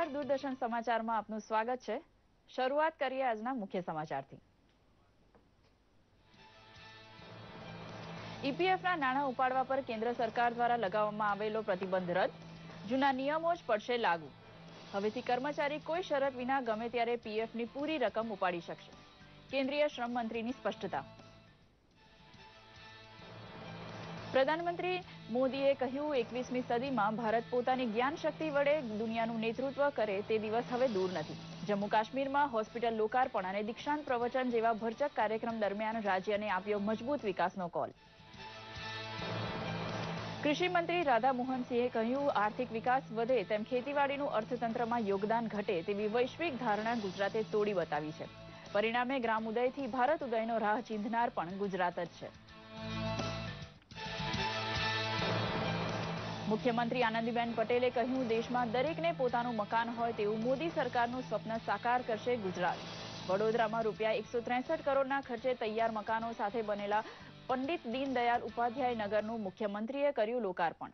નમસ્કાર દૂરદર્શન સમાચારમાં આપનું સ્વાગત છે. શરૂઆત કરીએ આજના મુખ્ય સમાચારથી. ઈપીએફના નાણાં ઉપાડવા પર કેન્દ્ર સરકાર દ્વારા લગાવવામાં આવેલો પ્રતિબંધ રદ. જૂના નિયમો જ પડશે લાગુ. હવેથી કર્મચારી કોઈ શરત વિના ગમે ત્યારે પીએફની પૂરી રકમ ઉપાડી શકશે. કેન્દ્રીય શ્રમ મંત્રીની સ્પષ્ટતા. પ્રધાનમંત્રી મોદીએ કહ્યું, એકવીસમી સદીમાં ભારત પોતાની જ્ઞાન શક્તિ વડે દુનિયાનું નેતૃત્વ કરે તે દિવસ હવે દૂર નથી. જમ્મુ કાશ્મીરમાં હોસ્પિટલ લોકાર્પણ અને દીક્ષાંત પ્રવચન જેવા ભરચક કાર્યક્રમ દરમિયાન રાજ્યને આપ્યો મજબૂત વિકાસનો કોલ. કૃષિ મંત્રી રાધા મોહનસિંહે કહ્યું, આર્થિક વિકાસ વધે તેમ ખેતીવાડીનું અર્થતંત્રમાં યોગદાન ઘટે તેવી વૈશ્વિક ધારણા ગુજરાતે તોડી બતાવી છે. પરિણામે ગ્રામ ઉદયથી ભારત ઉદયનો રાહ ચીંધનાર પણ ગુજરાત જ છે. મુખ્યમંત્રી આનંદીબેન પટેલે કહ્યું, દેશમાં દરેકને પોતાનું મકાન હોય તેવું મોદી સરકારનું સ્વપ્ન સાકાર કરશે ગુજરાત. વડોદરામાં રૂપિયા એકસો ત્રેસઠ કરોડના ખર્ચે તૈયાર મકાનો સાથે બનેલા પંડિત દીનદયાળ ઉપાધ્યાય નગરનું મુખ્યમંત્રીએ કર્યું લોકાર્પણ.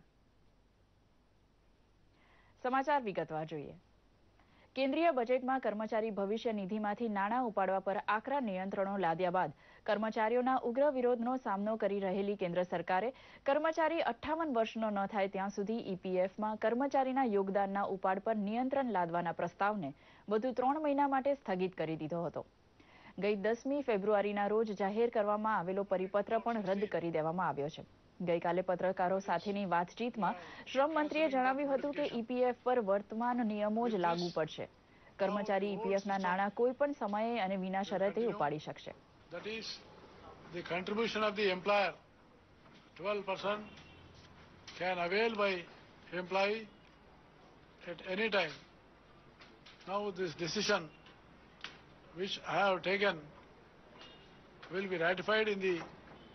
સમાચાર વિગતવાર જોઈએ. કેન્દ્રીય બજેટમાં કર્મચારી ભવિષ્ય નિધિમાંથી નાણાં ઉપાડવા પર આકરા નિયંત્રણો લાદ્યા બાદ કર્મચારીઓના ઉગ્ર વિરોધનો સામનો કરી રહેલી કેન્દ્ર સરકારે કર્મચારી અઠ્ઠાવન વર્ષનો ન થાય ત્યાં સુધી ઈપીએફમાં કર્મચારીના યોગદાનના ઉપાડ પર નિયંત્રણ લાદવાના પ્રસ્તાવને વધુ ત્રણ મહિના માટે સ્થગિત કરી દીધો હતો. ગઈ દસમી ફેબ્રુઆરીના રોજ જાહેર કરવામાં આવેલો પરિપત્ર પણ રદ કરી દેવામાં આવ્યો છે. ગઈકાલે પત્રકારો સાથેની વાતચીતમાં શ્રમ મંત્રીએ જણાવ્યું હતું કે ઈપીએફ પર વર્તમાન નિયમો જ લાગુ પડશે કર્મચારી ઈપીએફના નાણાં કોઈ પણ સમયે અને વિના શરતે ઉપાડી શકશે contribution of the employer. 12% can avail by employee at any time. Now this decision which I have taken will be ratified in the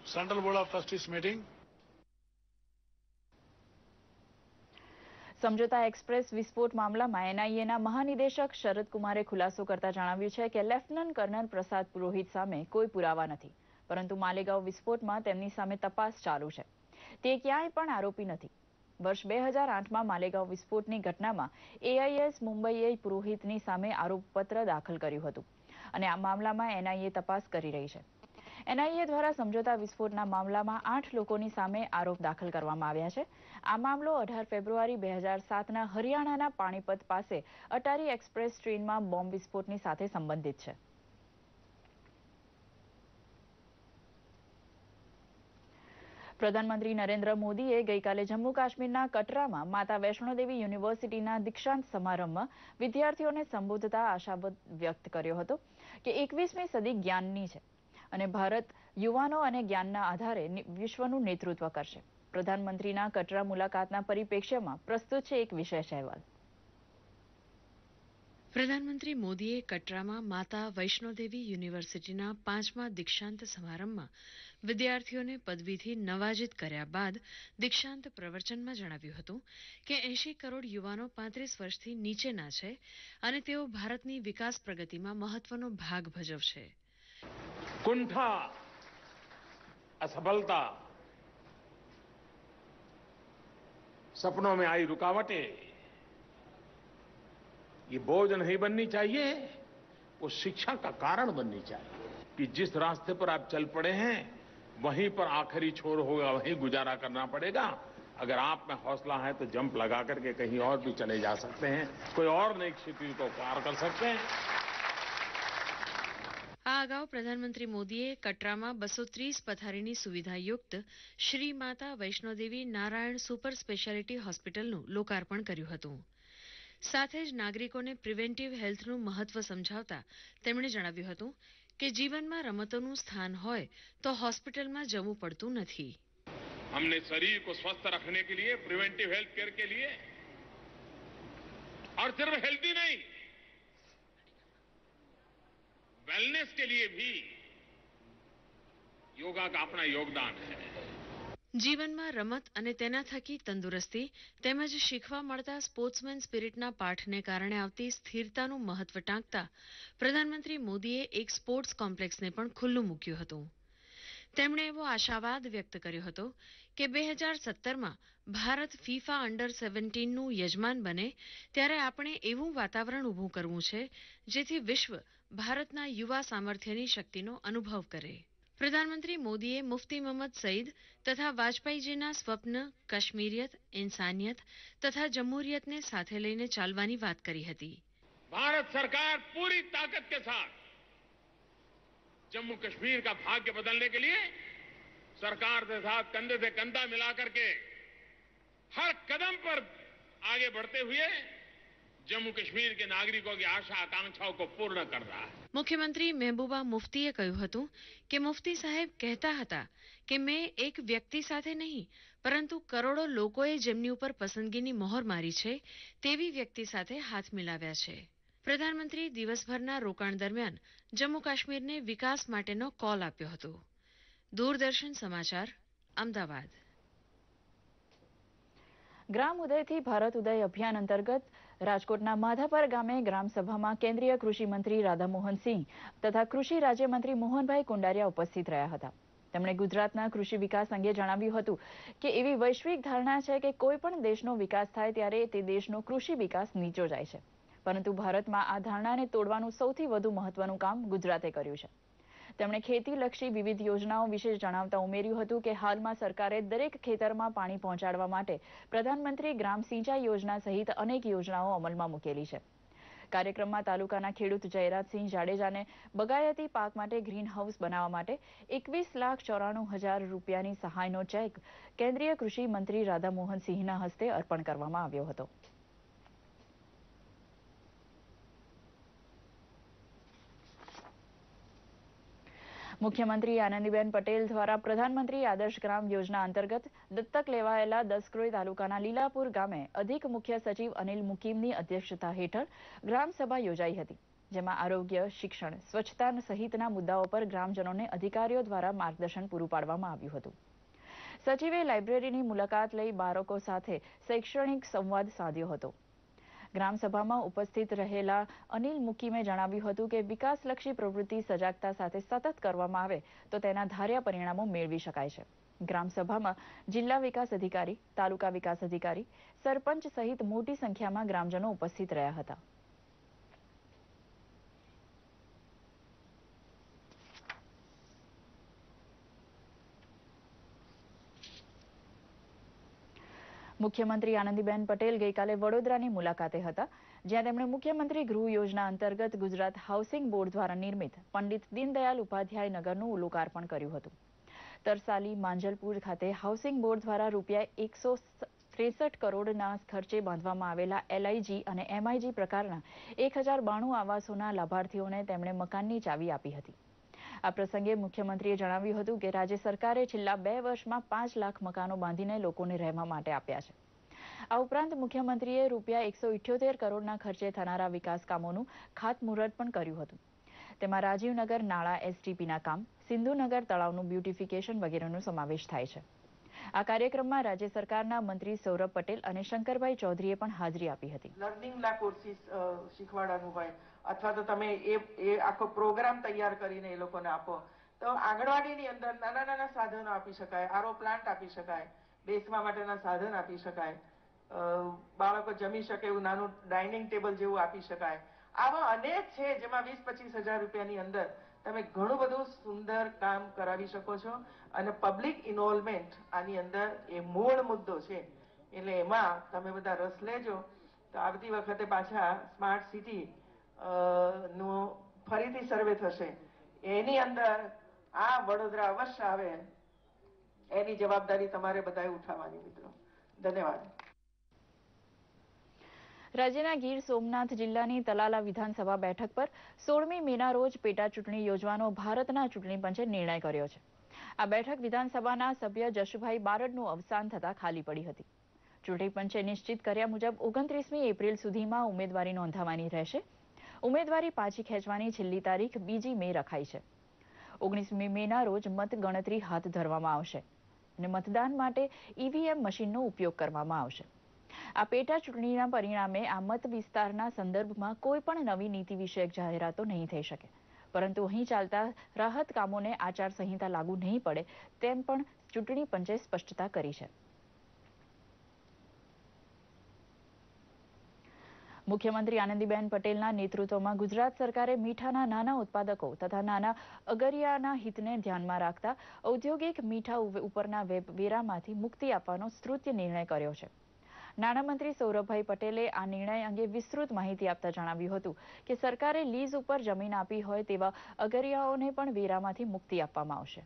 Central Board of Trustees. Samjhauta express વિસ્ફોટ મામલામાં એનઆઈએના મહાનિદેશક શરદ કુમારે ખુલાસો કરતા જણાવ્યું છે કે લેફ્ટનન્ટ કર્નલ પ્રસાદ પુરોહિત સામે કોઈ પુરાવા નથી, પરંતુ માલેગાંવ વિસ્ફોટમાં તેમની સામે તપાસ ચાલુ છે. તે ક્યાંય પણ આરોપી નથી. વર્ષ બે હજાર આઠમાં માલેગાંવ વિસ્ફોટની ઘટનામાં એઆઈએસ મુંબઈએ પુરોહિતની સામે આરોપપત્ર દાખલ કર્યું હતું અને આ મામલામાં એનઆઈએ તપાસ કરી રહી છે. એનઆઈએ દ્વારા સમજોતા વિસ્ફોટના મામલામાં આઠ લોકોની સામે આરોપ દાખલ કરવામાં આવ્યા છે. આ મામલો અઢાર ફેબ્રુઆરી બે હજાર હરિયાણાના પાણીપત પાસે અટારી એક્સપ્રેસ ટ્રેનમાં બોમ્બ વિસ્ફોટની સાથે સંબંધિત છે. પ્રધાનમંત્રી નરેન્દ્ર મોદીએ ગઈકાલે જમ્મુ કાશ્મીરના કટરામાં માતા વૈષ્ણોદેવી યુનિવર્સિટીના દીક્ષાંત સમારંભમાં વિદ્યાર્થીઓને સંબોધતા આશાવાદ વ્યક્ત કર્યો હતો કે એકવીસમી સદી જ્ઞાનની છે. અને ભારત યુવાનો અને જ્ઞાનના આધારે વિશ્વનું નેતૃત્વ કરશે. પ્રધાનમંત્રીના કટરા મુલાકાતના પરિપ્રેક્ષ્યમાં પ્રસ્તુત છે એક વિશેષ અહેવાલ. પ્રધાનમંત્રી મોદીએ કટરામાં માતા વૈષ્ણોદેવી યુનિવર્સિટીના પાંચમા દીક્ષાંત સમારંભમાં વિદ્યાર્થીઓને પદવીથી નવાજિત કર્યા બાદ દીક્ષાંત પ્રવચનમાં જણાવ્યું હતું કે એંશી કરોડ યુવાનો પાંત્રીસ વર્ષથી નીચેના છે અને તેઓ ભારતની વિકાસ પ્રગતિમાં મહત્વનો ભાગ ભજવશે. कुंठा, असफलता, सपनों में आई रुकावटें। ये बोझ नहीं बननी चाहिए, वो शिक्षा का कारण बननी चाहिए कि जिस रास्ते पर आप चल पड़े हैं, वहीं पर आखिरी छोर होगा, वहीं गुजारा करना पड़ेगा। अगर आप में हौसला है तो जंप लगा करके कहीं और भी चले जा सकते हैं, कोई और नई क्षितिज को पार कर सकते हैं। આ અગાઉ પ્રધાનમંત્રી મોદીએ કટરામાં બસો ત્રીસ પથારીની સુવિધાયુક્ત શ્રી માતા વૈષ્ણોદેવી નારાયણ સુપર સ્પેશિયાલિટી હોસ્પિટલનું લોકાર્પણ કર્યું હતું સાથે જ નાગરિકોને પ્રિવેન્ટિવ હેલ્થનું મહત્વ સમજાવતા તેમણે જણાવ્યું હતું કે જીવનમાં રમતોનું સ્થાન હોય તો હોસ્પિટલમાં જવું પડતું નથી हमने शरीर को स्वस्थ रखने के लिए प्रिवेंटिव हेल्थ केयर के लिए और सिर्फ हेल्थी नहीं वेलनेस के लिए भी योगा का अपना योगदान है જીવનમાં રમત અને તેના થકી તંદુરસ્તી તેમજ શીખવા મળતા સ્પોર્ટ્સમેન સ્પિરિટના પાઠને કારણે આવતી સ્થિરતાનું મહત્વ ટાંકતા પ્રધાનમંત્રી મોદીએ એક સ્પોર્ટ્સ કોમ્પ્લેક્સને પણ ખુલ્લું મૂક્યું હતું તેમણે એવો આશાવાદ વ્યક્ત કર્યો હતો કે બે હજાર સત્તરમાં ભારત ફીફા અંડર સેવન્ટીનનું યજમાન બને ત્યારે આપણે એવું વાતાવરણ ઊભું કરવું છે જેથી વિશ્વ ભારતના યુવા સામર્થ્યની શક્તિનો અનુભવ કરે પ્રધાનમંત્રી મોદીએ મુફ્તી મોહમ્મદ સઈદ તથા વાજપેયીજીના સ્વપ્ન કાશ્મીરિયત ઇન્સાનિયત તથા જમહુરિયતને સાથે લઈને ચાલવાની વાત કરી હતી भारत सरकार पूरी ताकत के साथ जम्मू कश्मीर का भाग्य बदलने के लिए सरकार के साथ कंधे से कंधा मिलाकर के हर कदम पर आगे बढ़ते हुए જમ્મુ કશ્મીર કે નાગરિકો કે આશા આકાંક્ષાઓ કો પૂર્ણ કર રહા હૈ. મુખ્યમંત્રી મહેબૂબા મુફ્તીએ કહ્યું હતું કે મુફ્તી સાહેબ કહેતા હતા કે મેં એક વ્યક્તિ સાથે નહીં પરંતુ કરોડો લોકોએ જેમની ઉપર પસંદગીની મોહર મારી છે તેવી વ્યક્તિ સાથે હાથ મિલાવ્યા છે. પ્રધાનમંત્રી દિવસભરના રોકાણ દરમિયાન જમ્મુ કાશ્મીરને વિકાસ માટેનો કોલ આપ્યો હતો. દૂરદર્શન સમાચાર અમદાવાદ. ગ્રામ ઉદયથી ભારત ઉદય અભિયાન અંતર્ગત રાજકોટના માધાપર ગામે ગ્રામસભામાં કેન્દ્રીય કૃષિ મંત્રી રાધામોહન સિંહ તથા કૃષિ રાજ્યમંત્રી મોહનભાઈ કુંડારિયા ઉપસ્થિત રહ્યા હતા. તેમણે ગુજરાતના કૃષિ વિકાસ અંગે જણાવ્યું હતું કે એવી વૈશ્વિક ધારણા છે કે કોઈ પણ દેશનો વિકાસ થાય ત્યારે તે દેશનો કૃષિ વિકાસ નીચો જાય છે. પરંતુ ભારતમાં આ ધારણાને તોડવાનું સૌથી વધુ મહત્વનું કામ ગુજરાતે કર્યું છે. તેમણે ખેતીલક્ષી વિવિધ યોજનાઓ વિશે જણાવતા ઉમેર્યું હતું કે હાલમાં સરકારે દરેક ખેતરમાં પાણી પહોંચાડવા માટે પ્રધાનમંત્રી ગ્રામ સિંચાઈ યોજના સહિત અનેક યોજનાઓ અમલમાં મૂકેલી છે. કાર્યક્રમમાં તાલુકાના ખેડૂત જયરાજસિંહ જાડેજાને બગાયતી પાક માટે ગ્રીન હાઉસ બનાવવા માટે એકવીસ લાખ ચોરાણું હજાર રૂપિયાની સહાયનો ચેક કેન્દ્રીય કૃષિ મંત્રી રાધામોહન સિંહના હસ્તે અર્પણ કરવામાં આવ્યો હતો. મુખ્યમંત્રી આનંદીબેન પટેલ દ્વારા પ્રધાનમંત્રી આદર્શ ગ્રામ યોજના અંતર્ગત દત્તક લેવાયેલા દસક્રોઈ તાલુકાના લીલાપુર ગામે અધિક મુખ્ય સચિવ અનિલ મુકીમની અધ્યક્ષતા હેઠળ ગ્રામસભા યોજાઈ હતી, જેમાં આરોગ્ય, શિક્ષણ, સ્વચ્છતા સહિતના મુદ્દાઓ પર ગ્રામજનોને અધિકારીઓ દ્વારા માર્ગદર્શન પૂરું પાડવામાં આવ્યું હતું. સચિવે લાઇબ્રેરીની મુલાકાત લઈ બાળકો સાથે શૈક્ષણિક સંવાદ સાધ્યો હતો. ગ્રામસભામાં ઉપસ્થિત રહેલા અનિલ મુકીમે જણાવ્યું હતું કે વિકાસલક્ષી પ્રવૃત્તિ સજાગતા સાથે સતત કરવામાં આવે તો તેના ધાર્યા પરિણામો મેળવી શકાય છે. ગ્રામસભામાં જિલ્લા વિકાસ અધિકારી, તાલુકા વિકાસ અધિકારી, સરપંચ સહિત મોટી સંખ્યામાં ગ્રામજનો ઉપસ્થિત રહ્યા હતા. મુખ્યમંત્રી આનંદીબેન પટેલ ગઈકાલે વડોદરાની મુલાકાતે હતા, જ્યાં તેમણે મુખ્યમંત્રી ગૃહ યોજના અંતર્ગત ગુજરાત હાઉસિંગ બોર્ડ દ્વારા નિર્મિત પંડિત દીનદયાલ ઉપાધ્યાય નગરનું લોકાર્પણ કર્યું હતું. તરસાલી, માંજલપુર ખાતે હાઉસિંગ બોર્ડ દ્વારા રૂપિયા એકસો ત્રેસઠ કરોડના ખર્ચે બાંધવામાં આવેલા એલઆઈજી અને એમઆઈજી પ્રકારના એક હજાર બાણું આવાસોના લાભાર્થીઓને તેમણે મકાનની ચાવી આપી હતી. આ પ્રસંગે મુખ્યમંત્રીએ જણાવ્યું હતું કે રાજ્ય સરકારે છેલ્લા બે વર્ષમાં પાંચ લાખ મકાનો બાંધીને લોકોને રહેવા માટે આપ્યા છે. આ ઉપરાંત મુખ્યમંત્રીએ રૂપિયા એકસો કરોડના ખર્ચે થનારા વિકાસ કામોનું ખાતમુહૂર્ત પણ કર્યું હતું. તેમાં રાજીવનગર, નાળા, એસટીપીના કામ, સિંધુનગર તળાવનું બ્યુટિફિકેશન વગેરેનો સમાવેશ થાય છે. આ કાર્યક્રમમાં રાજ્ય સરકારના મંત્રી સૌરભ પટેલ અને શંકરભાઈ ચૌધરીએ પણ હાજરી આપી હતી. કોર્સિસ શીખવાડવાનું હોય. અથવા તો તમે એ એ આખો પ્રોગ્રામ તૈયાર કરીને એ લોકોને આપો. તો આંગણવાડીની અંદર નાના નાના સાધનો આપી શકાય, આરો પ્લાન્ટ આપી શકાય, બેસવા માટેના સાધન આપી શકાય બાળકો જમી શકે એવું નાનું ડાઇનિંગ ટેબલ જેવું આપી શકાય. આવા અનેક છે જેમાં વીસ પચીસ હજાર રૂપિયાની અંદર તમે ઘણું બધું સુંદર કામ કરાવી શકો છો. અને પબ્લિક ઇન્વોલ્વમેન્ટ આની અંદર એ મૂળ મુદ્દો છે. એટલે એમાં તમે બધા રસ લેજો. તો આવતી વખતે પાછા સ્માર્ટ સિટી નું ફરીથી સર્વે થશે. એની અંદર આ વડોદરા અવશ્ય આવે. એની જવાબદારી તમારે બધાએ ઉઠાવવાની મિત્રો. ધન્યવાદ. રાજ્યના ગીર સોમનાથ જિલ્લાની તલાલા વિધાનસભા બેઠક પર સોળમી મેના રોજ પેટા ચૂંટણી યોજવાનો ભારતના ચૂંટણી પંચે નિર્ણય કર્યો છે. આ બેઠક વિધાનસભાના સભ્ય જશુભાઈ બારડનું અવસાન થતા ખાલી પડી હતી. ચૂંટણી પંચે નિશ્ચિત કર્યા મુજબ ઓગણત્રીસમી એપ્રિલ સુધીમાં ઉમેદવારી નોંધાવવાની રહેશે. ઉમેદવારી પાછી ખેંચવાની છેલ્લી તારીખ બીજી મે રખાઈ છે. ઓગણીસમી મેના રોજ મત ગણતરી હાથ ધરવામાં આવશે અને મતદાન માટે ઈવીએમ મશીનનો ઉપયોગ કરવામાં આવશે. આ પેટા ચૂંટણીના પરિણામે આ મત વિસ્તારના સંદર્ભમાં કોઈ પણ નવી નીતિ વિષયક જાહેરાતો નહીં થઈ શકે. પરંતુ અહીં ચાલતા રાહત કામોને આચારસંહિતા લાગુ નહીં પડે તેમ પણ ચૂંટણી પંચે સ્પષ્ટતા કરી છે. મુખ્યમંત્રી આનંદીબેન પટેલના નેતૃત્વમાં ગુજરાત સરકારે મીઠાના નાના ઉત્પાદકો તથા નાના અગરિયાના હિતને ધ્યાનમાં રાખતા ઔદ્યોગિક મીઠા ઉપરના વેરામાંથી મુક્તિ આપવાનો સ્તૃત્ય નિર્ણય કર્યો છે. નાણામંત્રી સૌરભભાઈ પટેલે આ નિર્ણય અંગે વિસ્તૃત માહિતી આપતા જણાવ્યું હતું કે સરકારે લીઝ ઉપર જમીન આપી હોય તેવા અગરિયાઓને પણ વેરામાંથી મુક્તિ આપવામાં આવશે.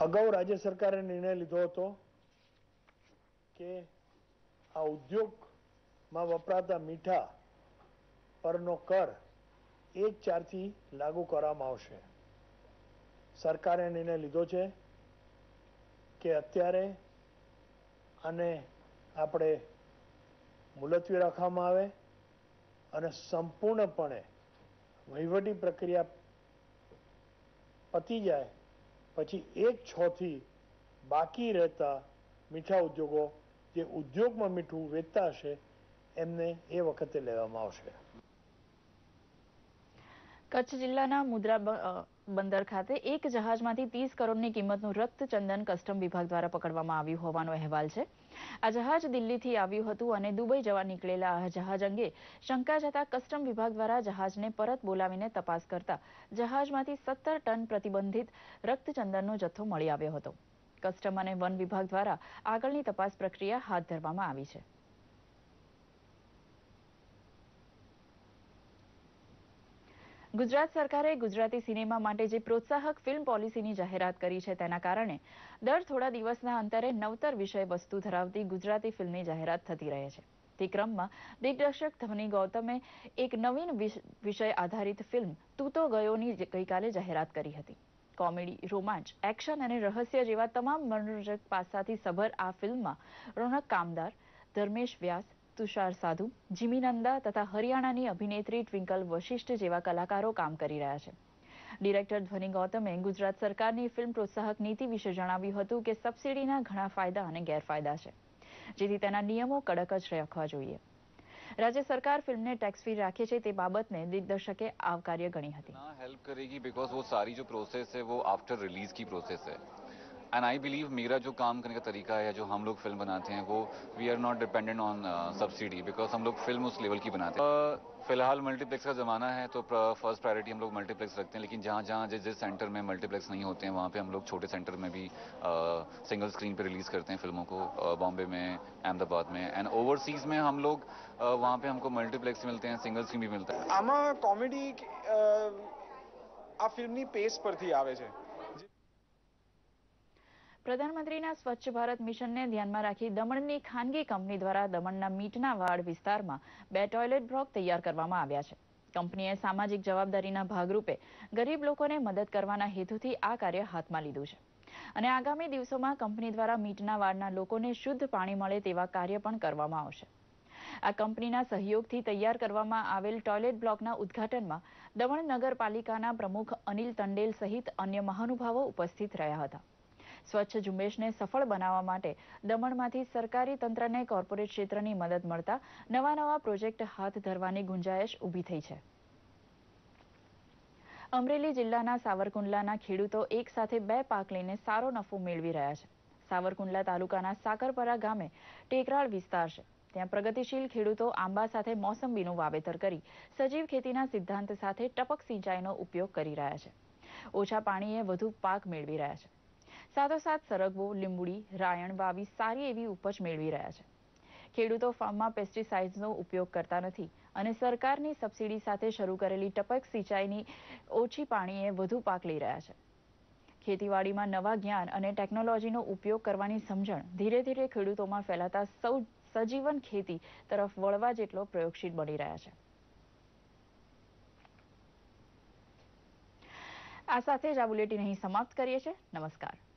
અગાઉ રાજ્ય સરકારે નિર્ણય લીધો હતો કે આ ઉદ્યોગમાં વપરાતા મીઠા પરનો કર એક ચારથી લાગુ કરવામાં આવશે. સરકારે નિર્ણય લીધો છે કે અત્યારે આને આપણે મુલતવી રાખવામાં આવે અને સંપૂર્ણપણે વહીવટી પ્રક્રિયા પતી જાય પછી એક છ થી બાકી રહેતા મીઠા ઉદ્યોગો જે ઉદ્યોગમાં મીઠું વેચતા હશે એમને એ વખતે લેવામાં આવશે. કચ્છ જિલ્લાના મુદ્રા બંદર ખાતે એક જહાજમાંથી ત્રીસ કરોડની કિંમતનું રક્તચંદન કસ્ટમ વિભાગ દ્વારા પકડવામાં આવ્યું હોવાનો અહેવાલ છે. આ જહાજ દિલ્હીથી આવ્યું હતું અને દુબઈ જવા નીકળેલા આ જહાજ અંગે શંકા જતા કસ્ટમ વિભાગ દ્વારા જહાજને પરત બોલાવીને તપાસ કરતા જહાજમાંથી સત્તર ટન પ્રતિબંધિત રક્તચંદનનો જથ્થો મળી આવ્યો હતો. કસ્ટમ અને વન વિભાગ દ્વારા આગળની તપાસ પ્રક્રિયા હાથ ધરવામાં આવી છે. ગુજરાત સરકારે ગુજરાતી સિનેમા માટે જે પ્રોત્સાહક ફિલ્મ પોલિસીની જાહેરાત કરી છે તેના કારણે દર થોડા દિવસના અંતરે નવતર વિષય વસ્તુ ધરાવતી ગુજરાતી ફિલ્મની જાહેરાત થતી રહે છે. તે ક્રમમાં દિગ્દર્શક ધવની ગૌતમે એક નવીન વિષ- વિષય આધારિત ફિલ્મ તું તો ગયોની ગઈકાલે જાહેરાત કરી હતી. કોમેડી, રોમાંચ, એક્શન અને રહસ્ય જેવા તમામ મનોરંજક પાસાથી સભર આ ફિલ્મમાં રોનક કામદાર, ધર્મેશ વ્યાસ તુષાર સાધુ, જીમી નંદા તથા હરિયાણાની અભિનેત્રી ટ્વિંકલ વશિષ્ઠ જેવા કલાકારો કામ કરી રહ્યા છે. ડિરેક્ટર ધ્વનિ ગૌતમે ગુજરાત સરકારની ફિલ્મ પ્રોત્સાહક નીતિ વિશે જણાવ્યું હતું કે સબસિડીના ઘણા ફાયદા અને ગેરફાયદા છે, જેથી તેના નિયમો કડક જ રાખવા જોઈએ. રાજ્ય સરકાર ફિલ્મને ટેક્સ ફ્રી રાખે છે તે બાબતને દિગ્દર્શકે આવકાર્ય ગણી હતી. હેલ્પ કરેગી બિકોઝ વો સારી જો પ્રોસેસ હે વો આફ્ટર રિલીઝ કી પ્રોસેસ હે एंड आई बिलीव मेरा जो काम करने का तरीका है या जो हम लोग फिल्म बनाते हैं वो we are not dependent on subsidy because हम लोग फिल्म उस लेवल की बनाते हैं Uh, फिलहाल मल्टीप्लेक्स का ज़माना है तो फर्स्ट प्रायोरिटी हम लोग मल्टीप्लेक्स रखते हैं लेकिन जहाँ जहाँ जिस जिस सेंटर में मल्टीप्लेक्स नहीं होते हैं वहाँ पे हम लोग छोटे सेंटर में भी सिंगल स्क्रीन पे रिलीज़ करते हैं फिल्मों को बॉम्बे में अहमदाबाद में एंड ओवरसीज़ में हम लोग uh, वहाँ पे हमको मल्टीप्लेक्स मिलते हैं सिंगल स्क्रीन भी मिलता है આમાં કોમેડી આ ફિલ્મની પેસ પરથી આવે છે પ્રધાનમંત્રીના સ્વચ્છ ભારત મિશનને ધ્યાનમાં રાખી દમણની ખાનગી કંપની દ્વારા દમણના મીટના વાડ વિસ્તારમાં બે ટોયલેટ બ્લોક તૈયાર કરવામાં આવ્યા છે. કંપનીએ સામાજિક જવાબદારીના ભાગરૂપે ગરીબ લોકોને મદદ કરવાના હેતુથી આ કાર્ય હાથમાં લીધું છે. અને આગામી દિવસોમાં કંપની દ્વારા મીટના વાડના લોકોને શુદ્ધ પાણી મળે તેવા કાર્ય પણ કરવામાં આવશે. આ કંપનીના સહયોગથી તૈયાર કરવામાં આવેલ ટોયલેટ બ્લોકના ઉદ્ઘાટનમાં દમણ નગરપાલિકાના પ્રમુખ અનિલ તંડેલ સહિત અન્ય મહાનુભાવો ઉપસ્થિત રહ્યા હતા. સ્વચ્છ ઝુંબેશને સફળ બનાવવા માટે દમણમાંથી સરકારી તંત્રને કોર્પોરેટ ક્ષેત્રની મદદ મળતા નવા નવા પ્રોજેક્ટ હાથ ધરવાની ગુંજાયશ ઊભી થઈ છે. અમરેલી જિલ્લાના સાવરકુંડલાના ખેડૂતો એક સાથે બે પાક લઈને સારો નફો મેળવી રહ્યા છે. સાવરકુંડલા તાલુકાના સાકરપરા ગામે ટેકરાળ વિસ્તાર છે. ત્યાં પ્રગતિશીલ ખેડૂતો આંબા સાથે મોસંબીનું વાવેતર કરી સજીવ ખેતીના સિદ્ધાંત સાથે ટપક સિંચાઈનો ઉપયોગ કરી રહ્યા છે. ઓછા પાણીએ વધુ પાક મેળવી રહ્યા છે. સાથોસાથ સરગવો, લીંબુડી, રાયણ વાવી સારી એવી ઉપજ મેળવી રહ્યા છે. ખેડૂતો ફાર્મમાં પેસ્ટિસાઇડ્સનો ઉપયોગ કરતા નથી અને સરકારની સબસિડી સાથે શરૂ કરેલી ટપક સિંચાઈની ઓછી પાણીએ વધુ પાક લઈ રહ્યા છે. ખેતીવાડીમાં નવા જ્ઞાન અને ટેકનોલોજીનો ઉપયોગ કરવાની સમજણ ધીરે ધીરે ખેડૂતોમાં ફેલાતા સૌ સજીવન ખેતી તરફ વળવા જેટલો પ્રયોગશીલ બની રહ્યા છે. આ સાથે જ આ બુલેટિન અહીં સમાપ્ત કરીએ છીએ. નમસ્કાર.